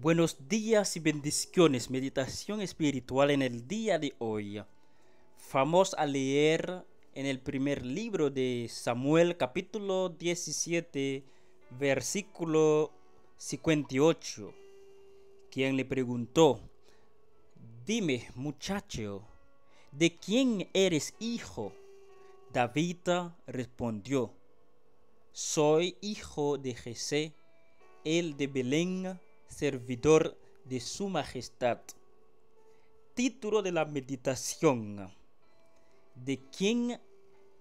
Buenos días y bendiciones. Meditación espiritual en el día de hoy. Vamos a leer en el primer libro de Samuel capítulo 17 versículo 58. Quien le preguntó, dime muchacho, ¿de quién eres hijo? David respondió, soy hijo de Jesé, el de Belén servidor de su majestad. Título de la meditación. ¿De quién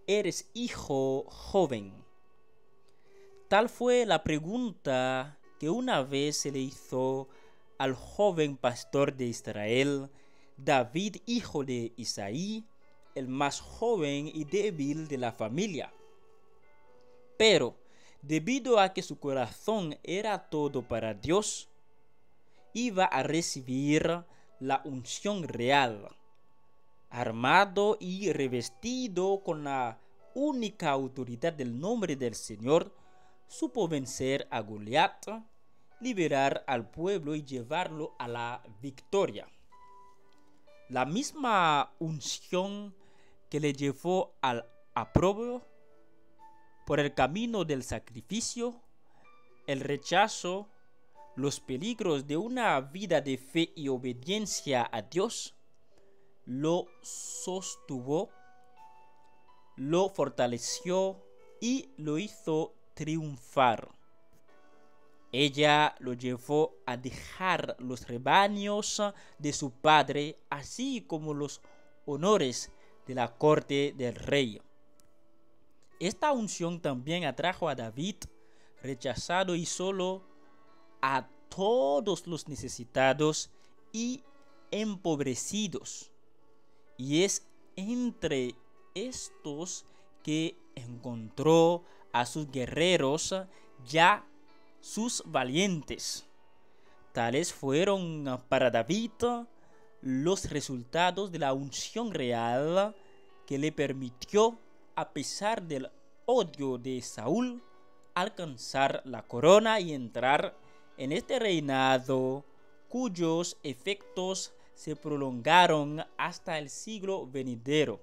eres hijo joven? Tal fue la pregunta que una vez se le hizo al joven pastor de Israel, David, hijo de Isaí, el más joven y débil de la familia. Pero, debido a que su corazón era todo para Dios, iba a recibir la unción real, armado y revestido con la única autoridad del nombre del Señor, supo vencer a Goliat, liberar al pueblo y llevarlo a la victoria. La misma unción que le llevó al aprobio por el camino del sacrificio, el rechazo los peligros de una vida de fe y obediencia a Dios, lo sostuvo, lo fortaleció y lo hizo triunfar. Ella lo llevó a dejar los rebaños de su padre, así como los honores de la corte del rey. Esta unción también atrajo a David, rechazado y solo a todos los necesitados y empobrecidos. Y es entre estos que encontró a sus guerreros ya sus valientes. Tales fueron para David los resultados de la unción real que le permitió, a pesar del odio de Saúl, alcanzar la corona y entrar en este reinado cuyos efectos se prolongaron hasta el siglo venidero.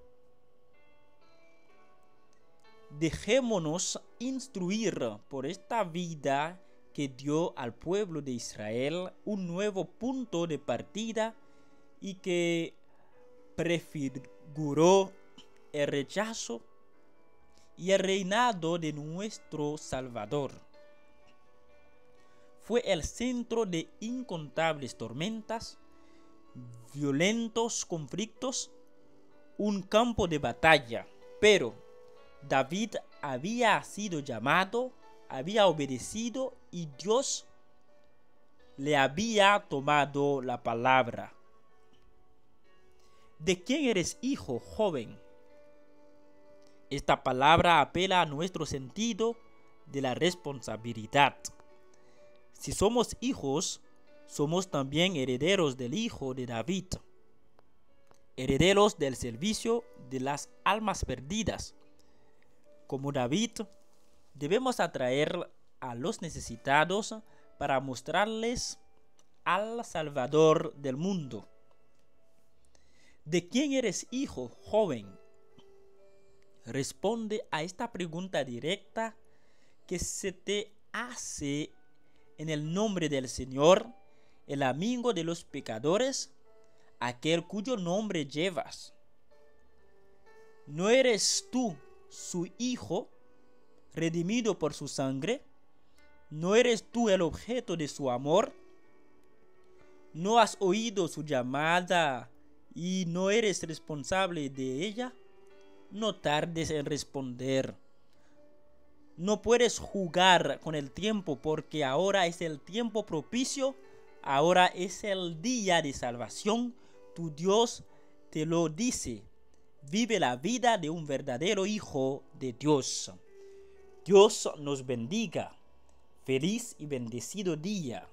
Dejémonos instruir por esta vida que dio al pueblo de Israel un nuevo punto de partida y que prefiguró el rechazo y el reinado de nuestro Salvador fue el centro de incontables tormentas, violentos conflictos, un campo de batalla. Pero David había sido llamado, había obedecido y Dios le había tomado la palabra. ¿De quién eres hijo, joven? Esta palabra apela a nuestro sentido de la responsabilidad. Si somos hijos, somos también herederos del Hijo de David, herederos del servicio de las almas perdidas. Como David, debemos atraer a los necesitados para mostrarles al Salvador del mundo. ¿De quién eres hijo, joven? Responde a esta pregunta directa que se te hace en el nombre del Señor, el amigo de los pecadores, aquel cuyo nombre llevas. ¿No eres tú su hijo, redimido por su sangre? ¿No eres tú el objeto de su amor? ¿No has oído su llamada y no eres responsable de ella? No tardes en responder no puedes jugar con el tiempo porque ahora es el tiempo propicio, ahora es el día de salvación. Tu Dios te lo dice. Vive la vida de un verdadero hijo de Dios. Dios nos bendiga. Feliz y bendecido día.